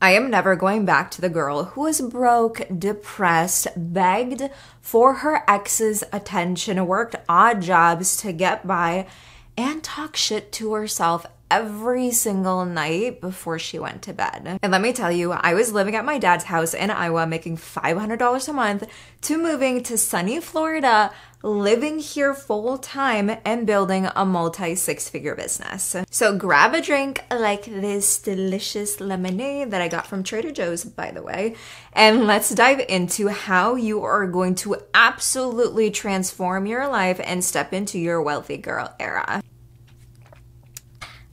I am never going back to the girl who was broke, depressed, begged for her ex's attention, worked odd jobs to get by, and talk shit to herself every single night before she went to bed. And let me tell you, I was living at my dad's house in Iowa making $500 a month to moving to sunny Florida, living here full time and building a multi six figure business. So grab a drink like this delicious lemonade that I got from Trader Joe's, by the way, and let's dive into how you are going to absolutely transform your life and step into your wealthy girl era.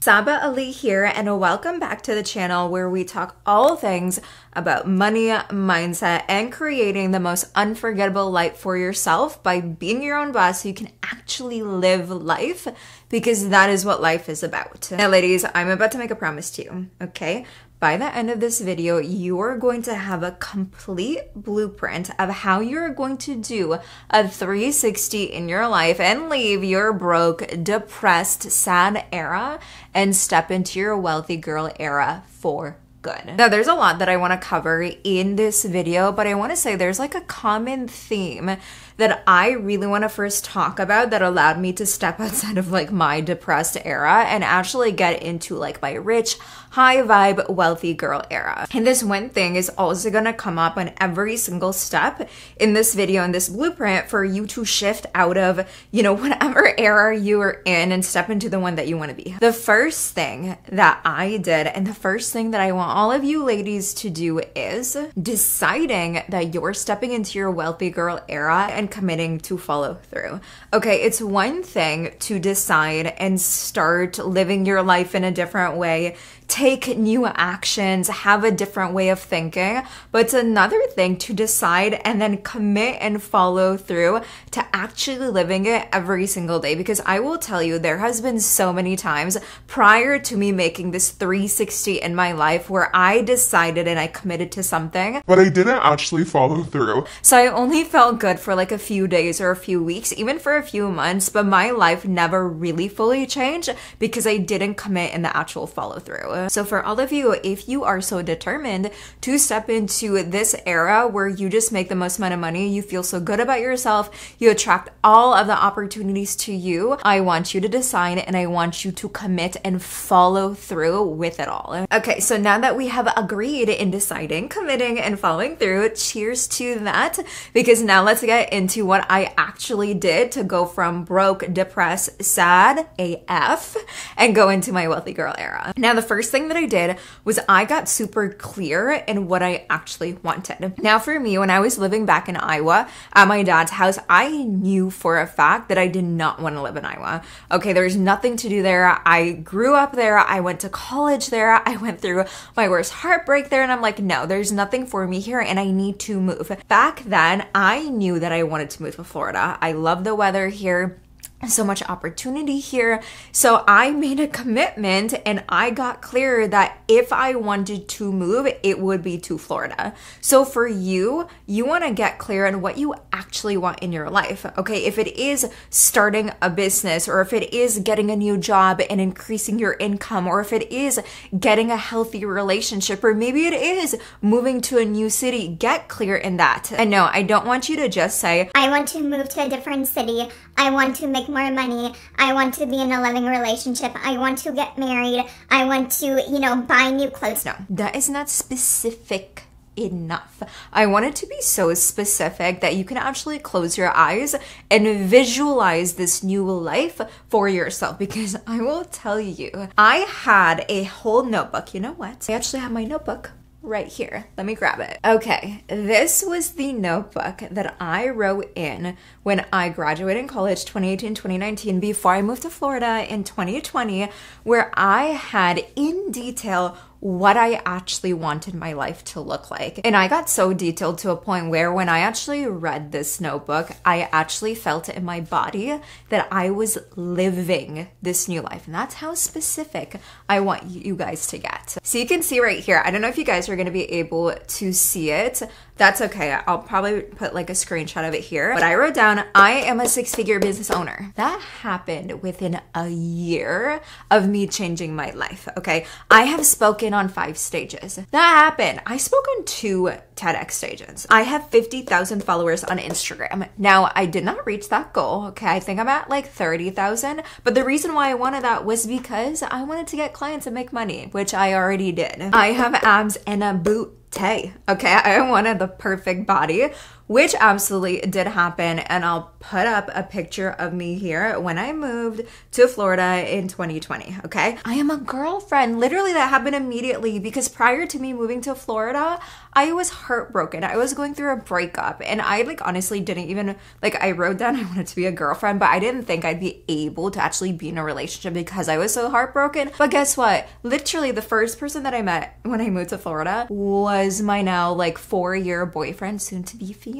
Sabah Ali here, and welcome back to the channel where we talk all things about money, mindset, and creating the most unforgettable life for yourself by being your own boss so you can actually live life because that is what life is about. Now, ladies, I'm about to make a promise to you, okay? By the end of this video, you are going to have a complete blueprint of how you're going to do a 360 in your life and leave your broke, depressed, sad era and step into your wealthy girl era for good. Now, there's a lot that I want to cover in this video, but I want to say there's like a common theme that I really want to first talk about that allowed me to step outside of like my depressed era and actually get into like my rich, high vibe, wealthy girl era. And this one thing is also going to come up on every single step in this video and this blueprint for you to shift out of, you know, whatever era you are in and step into the one that you want to be. The first thing that I did and the first thing that I want all of you ladies to do is deciding that you're stepping into your wealthy girl era and committing to follow through. Okay, it's one thing to decide and start living your life in a different way take new actions, have a different way of thinking. But it's another thing to decide and then commit and follow through to actually living it every single day. Because I will tell you, there has been so many times prior to me making this 360 in my life where I decided and I committed to something, but I didn't actually follow through. So I only felt good for like a few days or a few weeks, even for a few months, but my life never really fully changed because I didn't commit in the actual follow through. Uh, so, for all of you, if you are so determined to step into this era where you just make the most amount of money, you feel so good about yourself, you attract all of the opportunities to you, I want you to decide and I want you to commit and follow through with it all. Okay, so now that we have agreed in deciding, committing, and following through, cheers to that because now let's get into what I actually did to go from broke, depressed, sad AF and go into my wealthy girl era. Now, the first thing that I did was I got super clear in what I actually wanted. Now, for me, when I was living back in Iowa at my dad's house, I knew for a fact that I did not want to live in Iowa. Okay, there's nothing to do there. I grew up there. I went to college there. I went through my worst heartbreak there. And I'm like, no, there's nothing for me here and I need to move. Back then, I knew that I wanted to move to Florida. I love the weather here so much opportunity here. So I made a commitment and I got clear that if I wanted to move, it would be to Florida. So for you, you want to get clear on what you actually want in your life. Okay. If it is starting a business or if it is getting a new job and increasing your income or if it is getting a healthy relationship or maybe it is moving to a new city, get clear in that. And no, I don't want you to just say, I want to move to a different city. I want to make more money. I want to be in a loving relationship. I want to get married. I want to, you know, buy new clothes. No, that is not specific enough. I want it to be so specific that you can actually close your eyes and visualize this new life for yourself because I will tell you, I had a whole notebook. You know what? I actually have my notebook right here. Let me grab it. Okay, this was the notebook that I wrote in when I graduated in college 2018 2019 before I moved to Florida in 2020, where I had in detail what I actually wanted my life to look like. And I got so detailed to a point where when I actually read this notebook, I actually felt in my body that I was living this new life. And that's how specific I want you guys to get. So you can see right here, I don't know if you guys are gonna be able to see it, That's okay. I'll probably put like a screenshot of it here. But I wrote down, I am a six figure business owner. That happened within a year of me changing my life. Okay. I have spoken on five stages. That happened. I spoke on two TEDx stages. I have 50,000 followers on Instagram. Now, I did not reach that goal. Okay. I think I'm at like 30,000. But the reason why I wanted that was because I wanted to get clients and make money, which I already did. I have abs and a boot Okay, Okay, I wanted the perfect body which absolutely did happen. And I'll put up a picture of me here when I moved to Florida in 2020. Okay. I am a girlfriend. Literally, that happened immediately because prior to me moving to Florida, I was heartbroken. I was going through a breakup and I like honestly didn't even like I wrote down I wanted to be a girlfriend, but I didn't think I'd be able to actually be in a relationship because I was so heartbroken. But guess what? Literally the first person that I met when I moved to Florida was my now like 4-year boyfriend soon to be fiance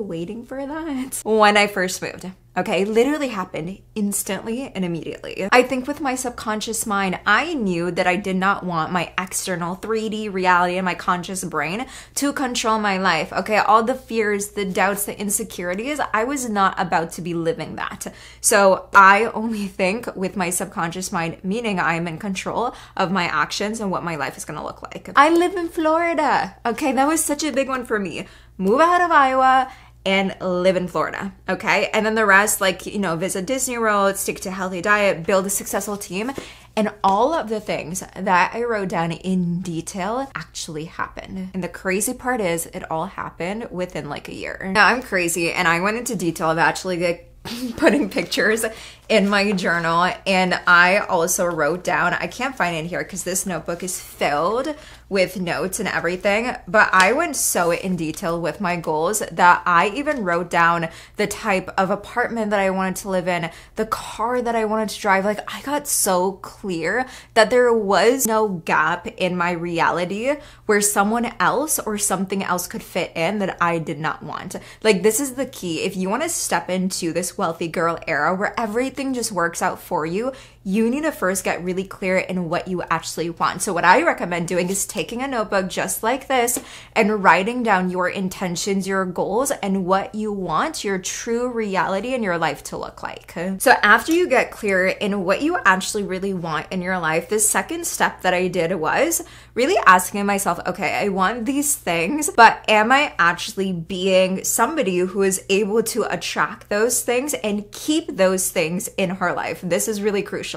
waiting for that when I first moved. Okay, literally happened instantly and immediately. I think with my subconscious mind, I knew that I did not want my external 3D reality and my conscious brain to control my life. Okay, all the fears, the doubts, the insecurities, I was not about to be living that. So I only think with my subconscious mind, meaning I'm in control of my actions and what my life is gonna look like. I live in Florida. Okay, that was such a big one for me. Move out of Iowa and live in Florida. Okay. And then the rest, like, you know, visit Disney World, stick to healthy diet, build a successful team. And all of the things that I wrote down in detail actually happened. And the crazy part is, it all happened within like a year. Now, I'm crazy and I went into detail of actually like putting pictures in my journal and I also wrote down I can't find it here because this notebook is filled with notes and everything but I went so in detail with my goals that I even wrote down the type of apartment that I wanted to live in the car that I wanted to drive. Like I got so clear that there was no gap in my reality where someone else or something else could fit in that I did not want. Like this is the key. If you want to step into this wealthy girl era where everything everything just works out for you, you need to first get really clear in what you actually want. So, what I recommend doing is taking a notebook just like this and writing down your intentions, your goals, and what you want your true reality in your life to look like. So, after you get clear in what you actually really want in your life, the second step that I did was really asking myself, okay, I want these things, but am I actually being somebody who is able to attract those things and keep those things in her life. This is really crucial.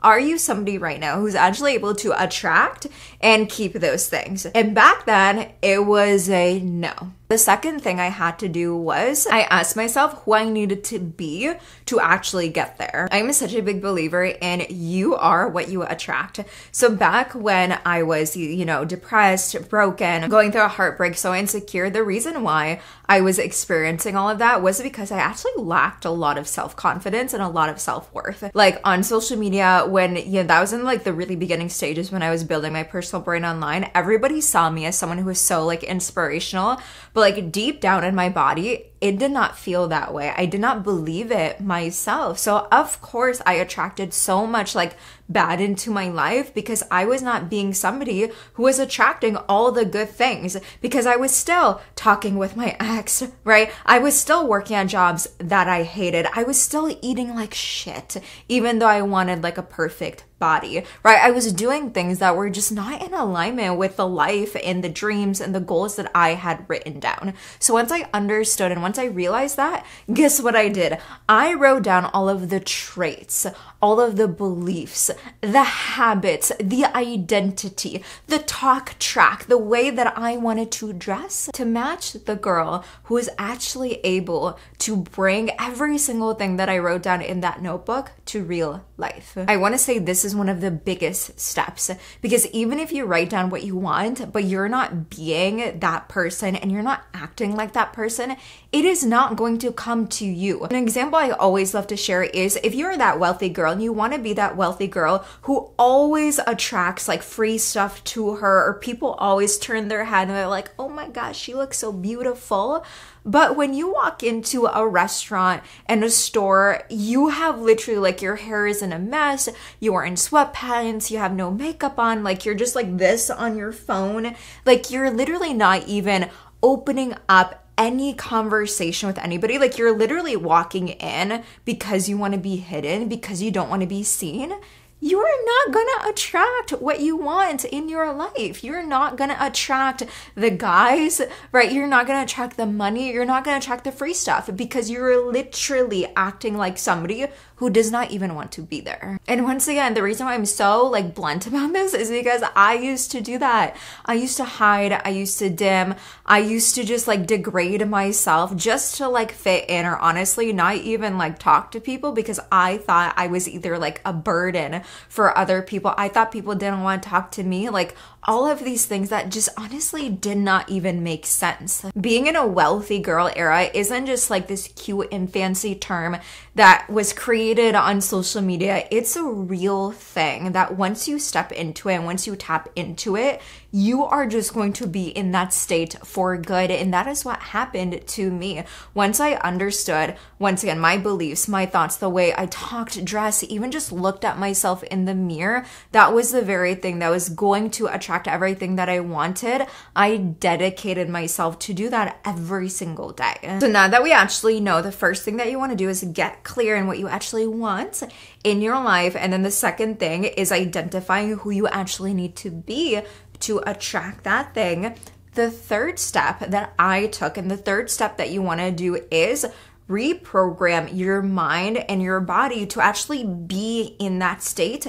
Are you somebody right now who's actually able to attract and keep those things? And back then, it was a no. The second thing I had to do was I asked myself who I needed to be to actually get there. I'm such a big believer in you are what you attract. So back when I was, you know, depressed, broken, going through a heartbreak, so insecure, the reason why I was experiencing all of that was because I actually lacked a lot of self confidence and a lot of self worth. Like on social media, when, you know, that was in like the really beginning stages when I was building my personal brand online, everybody saw me as someone who was so like inspirational but like deep down in my body, it did not feel that way. I did not believe it myself. So, of course, I attracted so much like bad into my life because I was not being somebody who was attracting all the good things because I was still talking with my ex, right? I was still working on jobs that I hated. I was still eating like shit, even though I wanted like a perfect body, right? I was doing things that were just not in alignment with the life and the dreams and the goals that I had written down. So once I understood and once I realized that, guess what I did? I wrote down all of the traits, all of the beliefs, the habits, the identity, the talk track, the way that I wanted to dress to match the girl who is actually able to bring every single thing that I wrote down in that notebook to real life. I want to say this is one of the biggest steps because even if you write down what you want, but you're not being that person and you're not acting like that person, it is not going to come to you. An example I always love to share is if you're that wealthy girl and you want to be that wealthy girl who always attracts like free stuff to her, or people always turn their head and they're like, oh my gosh, she looks so beautiful. But when you walk into a restaurant and a store, you have literally like your hair is in a mess, you are in sweatpants, you have no makeup on, like you're just like this on your phone. Like you're literally not even opening up any conversation with anybody. Like you're literally walking in because you want to be hidden, because you don't want to be seen you're not gonna attract what you want in your life. You're not gonna attract the guys, right? You're not gonna attract the money. You're not gonna attract the free stuff because you're literally acting like somebody who does not even want to be there. And once again, the reason why I'm so like blunt about this is because I used to do that. I used to hide, I used to dim, I used to just like degrade myself just to like fit in or honestly not even like talk to people because I thought I was either like a burden for other people. I thought people didn't want to talk to me. Like all of these things that just honestly did not even make sense. Being in a wealthy girl era isn't just like this cute and fancy term that was created on social media. It's a real thing that once you step into it and once you tap into it, you are just going to be in that state for good. And that is what happened to me. Once I understood, once again, my beliefs, my thoughts, the way I talked, dressed, even just looked at myself in the mirror, that was the very thing that was going to attract everything that I wanted. I dedicated myself to do that every single day. So now that we actually know, the first thing that you want to do is get clear in what you actually want in your life. And then the second thing is identifying who you actually need to be to attract that thing. The third step that I took, and the third step that you want to do is reprogram your mind and your body to actually be in that state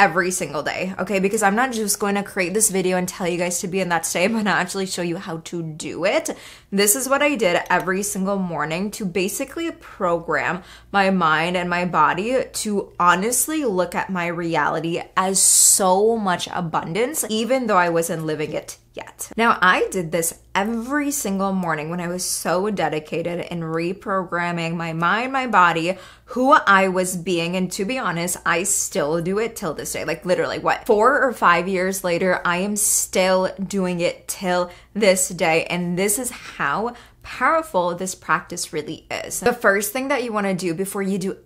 every single day, okay? Because I'm not just going to create this video and tell you guys to be in that state, but actually show you how to do it. This is what I did every single morning to basically program my mind and my body to honestly look at my reality as so much abundance, even though I wasn't living it yet. Now, I did this every single morning when I was so dedicated in reprogramming my mind, my body, who I was being. And to be honest, I still do it till this day. Like, literally, what, four or five years later, I am still doing it till this day. And this is how powerful this practice really is. The first thing that you want to do before you do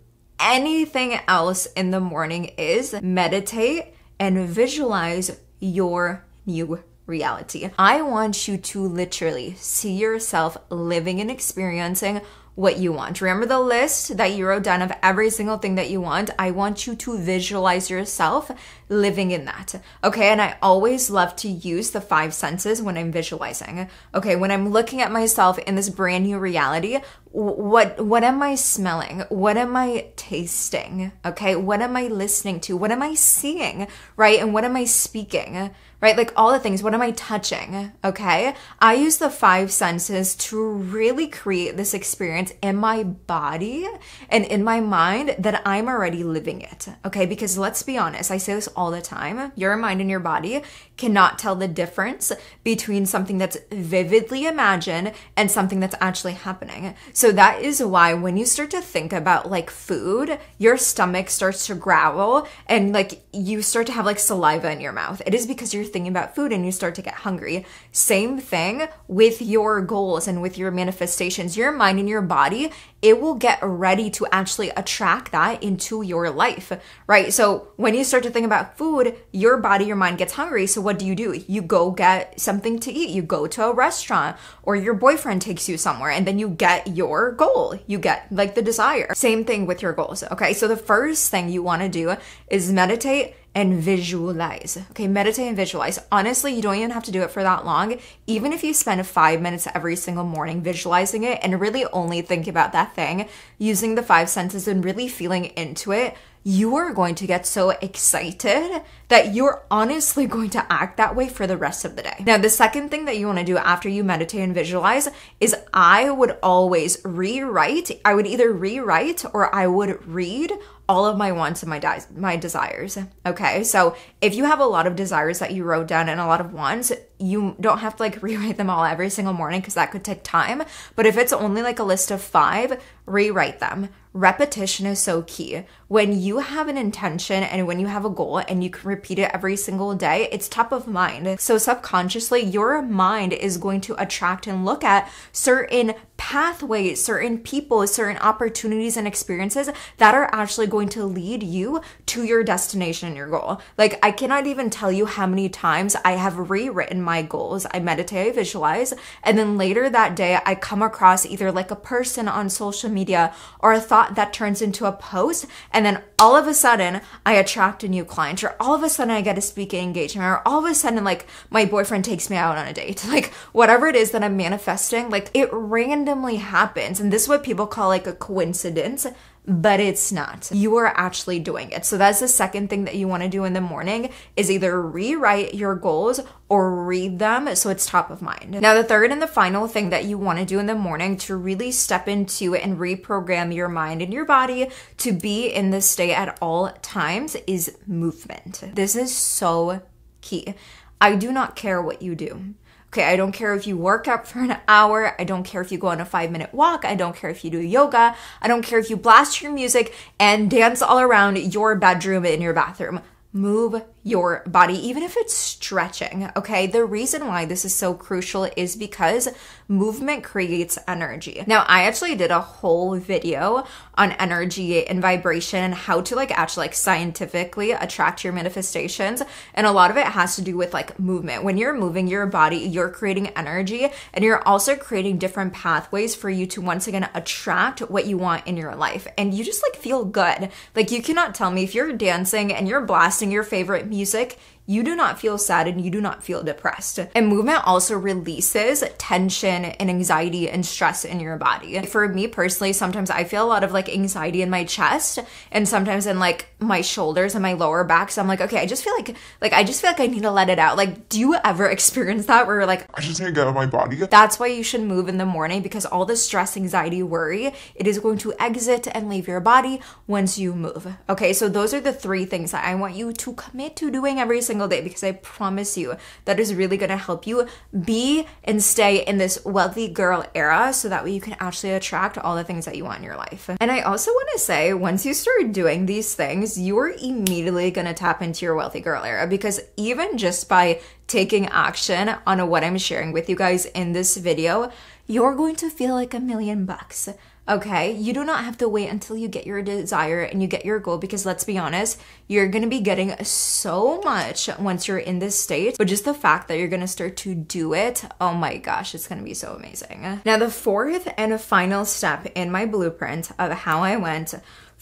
anything else in the morning is meditate and visualize your new reality. I want you to literally see yourself living and experiencing what you want. Remember the list that you wrote down of every single thing that you want? I want you to visualize yourself living in that. Okay. And I always love to use the five senses when I'm visualizing. Okay. When I'm looking at myself in this brand new reality, what what am i smelling what am i tasting okay what am i listening to what am i seeing right and what am i speaking right? Like all the things. What am i touching? Okay? I use the five senses to really create this experience in my body and in my mind that i'm already living it okay? Because let's be honest i say this all the time your mind and your body cannot tell the difference between something that's vividly imagined and something that's actually happening. So that is why when you start to think about like food, your stomach starts to growl and like you start to have like saliva in your mouth. It is because you're thinking about food and you start to get hungry. Same thing with your goals and with your manifestations. Your mind and your body it will get ready to actually attract that into your life, right? So when you start to think about food, your body, your mind gets hungry. So what do you do? You go get something to eat. You go to a restaurant or your boyfriend takes you somewhere and then you get your goal. You get like the desire. Same thing with your goals. Okay. So the first thing you want to do is meditate and visualize. Okay, meditate and visualize. Honestly, you don't even have to do it for that long. Even if you spend five minutes every single morning visualizing it and really only think about that thing, using the five senses and really feeling into it, you are going to get so excited that you're honestly going to act that way for the rest of the day. Now, the second thing that you want to do after you meditate and visualize is I would always rewrite. I would either rewrite or I would read all of my wants and my di- my desires. Okay? So, if you have a lot of desires that you wrote down and a lot of wants, you don't have to like rewrite them all every single morning because that could take time. But if it's only like a list of 5, rewrite them. Repetition is so key when you have an intention and when you have a goal and you can repeat it every single day, it's top of mind. So subconsciously, your mind is going to attract and look at certain pathways, certain people, certain opportunities and experiences that are actually going to lead you to your destination and your goal. Like, I cannot even tell you how many times I have rewritten my goals. I meditate, I visualize, and then later that day, I come across either like a person on social media or a thought that turns into a post. And then all of a sudden, I attract a new client, or all of a sudden, I get a speaking engagement, or all of a sudden, like, my boyfriend takes me out on a date. Like, whatever it is that I'm manifesting, like, it randomly happens. And this is what people call like a coincidence but it's not. You are actually doing it. So that's the second thing that you want to do in the morning is either rewrite your goals or read them so it's top of mind. Now the third and the final thing that you want to do in the morning to really step into and reprogram your mind and your body to be in this state at all times is movement. This is so key. I do not care what you do. Okay, I don't care if you work out for an hour. I don't care if you go on a five minute walk. I don't care if you do yoga. I don't care if you blast your music and dance all around your bedroom in your bathroom. Move your body, even if it's stretching. Okay. The reason why this is so crucial is because movement creates energy. Now, I actually did a whole video on energy and vibration and how to like actually like scientifically attract your manifestations. And a lot of it has to do with like movement. When you're moving your body, you're creating energy and you're also creating different pathways for you to once again attract what you want in your life. And you just like feel good. Like you cannot tell me if you're dancing and you're blasting your favorite music, you do not feel sad and you do not feel depressed. And movement also releases tension and anxiety and stress in your body. For me personally, sometimes I feel a lot of like anxiety in my chest and sometimes in like my shoulders and my lower back. So I'm like, okay, I just feel like like I just feel like I need to let it out. Like, do you ever experience that where like I just need to get out of my body? That's why you should move in the morning because all the stress, anxiety, worry, it is going to exit and leave your body once you move. Okay, so those are the three things that I want you to commit to doing every single single day because I promise you that is really going to help you be and stay in this wealthy girl era so that way you can actually attract all the things that you want in your life. And I also want to say once you start doing these things, you're immediately going to tap into your wealthy girl era because even just by taking action on what I'm sharing with you guys in this video, you're going to feel like a million bucks. Okay, you do not have to wait until you get your desire and you get your goal because let's be honest, you're gonna be getting so much once you're in this state. But just the fact that you're gonna start to do it, oh my gosh, it's gonna be so amazing. Now, the fourth and final step in my blueprint of how I went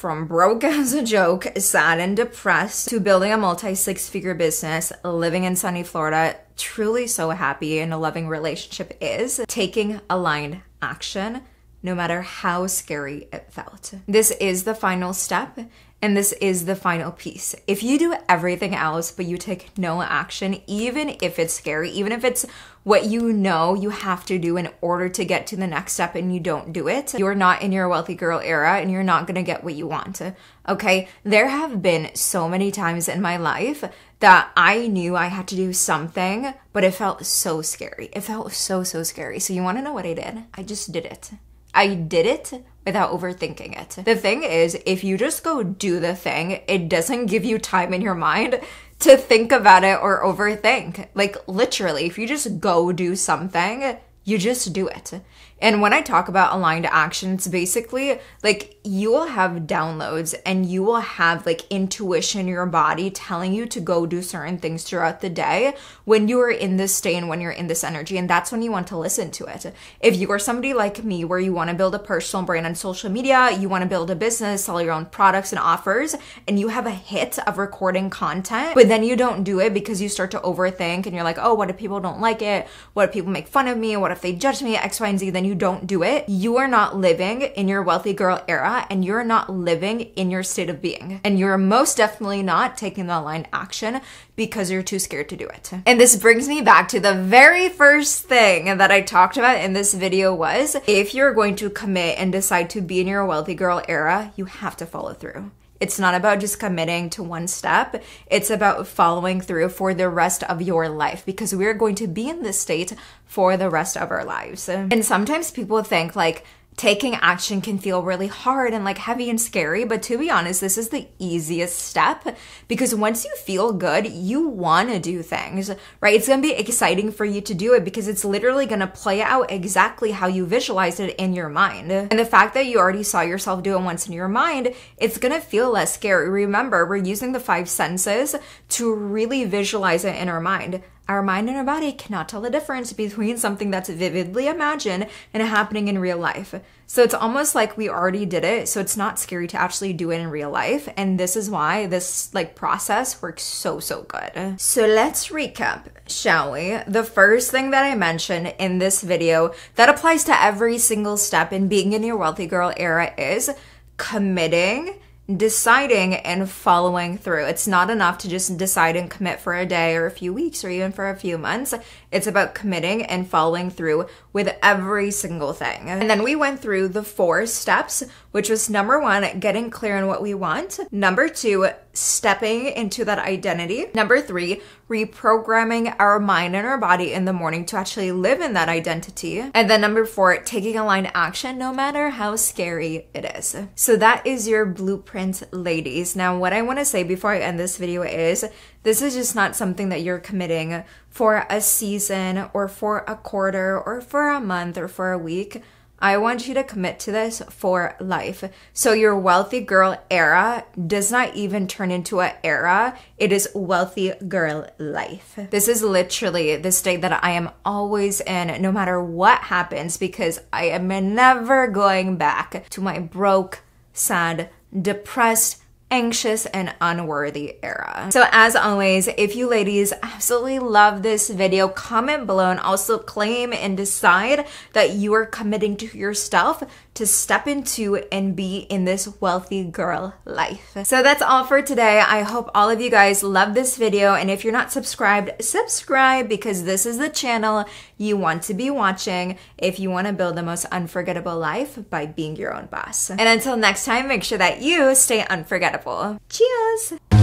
from broke as a joke, sad and depressed, to building a multi six figure business, living in sunny Florida, truly so happy in a loving relationship is taking aligned action no matter how scary it felt. This is the final step. And this is the final piece. If you do everything else, but you take no action, even if it's scary, even if it's what you know you have to do in order to get to the next step and you don't do it, you're not in your wealthy girl era and you're not gonna get what you want. Okay? There have been so many times in my life that I knew I had to do something, but it felt so scary. It felt so, so scary. So, you wanna know what I did? I just did it. I did it without overthinking it. The thing is, if you just go do the thing, it doesn't give you time in your mind to think about it or overthink. Like, literally, if you just go do something, you just do it. And when I talk about aligned actions, basically, like you will have downloads and you will have like intuition in your body telling you to go do certain things throughout the day when you are in this state and when you're in this energy. And that's when you want to listen to it. If you are somebody like me where you want to build a personal brand on social media, you want to build a business, sell your own products and offers, and you have a hit of recording content, but then you don't do it because you start to overthink and you're like, oh, what if people don't like it? What if people make fun of me? What if they judge me? X, Y, and Z. Then you don't do it, you are not living in your wealthy girl era and you're not living in your state of being. And you're most definitely not taking the aligned action because you're too scared to do it. And this brings me back to the very first thing that I talked about in this video was if you're going to commit and decide to be in your wealthy girl era, you have to follow through. It's not about just committing to one step. It's about following through for the rest of your life because we're going to be in this state for the rest of our lives. And sometimes people think like, taking action can feel really hard and like heavy and scary, but to be honest, this is the easiest step because once you feel good, you want to do things, right? It's going to be exciting for you to do it because it's literally going to play out exactly how you visualized it in your mind. And the fact that you already saw yourself do it once in your mind, it's going to feel less scary. Remember, we're using the five senses to really visualize it in our mind. Our mind and our body cannot tell the difference between something that's vividly imagined and happening in real life. So it's almost like we already did it, so it's not scary to actually do it in real life. And this is why this like process works so so good. So let's recap, shall we? The first thing that I mentioned in this video that applies to every single step in being in your wealthy girl era is committing deciding and following through. It's not enough to just decide and commit for a day or a few weeks or even for a few months. It's about committing and following through with every single thing. And then we went through the four steps, which was number one, getting clear on what we want. Number two, stepping into that identity. Number three, reprogramming our mind and our body in the morning to actually live in that identity. And then number four, taking aligned action no matter how scary it is. So that is your blueprint, ladies. Now, what I want to say before I end this video is this is just not something that you're committing for a season or for a quarter or for a month or for a week. I want you to commit to this for life. So your wealthy girl era does not even turn into an era. It is wealthy girl life. This is literally the state that I am always in, no matter what happens, because I am never going back to my broke, sad, depressed, anxious and unworthy era. So as always, if you ladies absolutely love this video, comment below and also claim and decide that you are committing to yourself to step into and be in this wealthy girl life. So that's all for today. I hope all of you guys love this video. And if you're not subscribed, subscribe because this is the channel you want to be watching if you want to build the most unforgettable life by being your own boss. And until next time, make sure that you stay unforgettable. Cheers!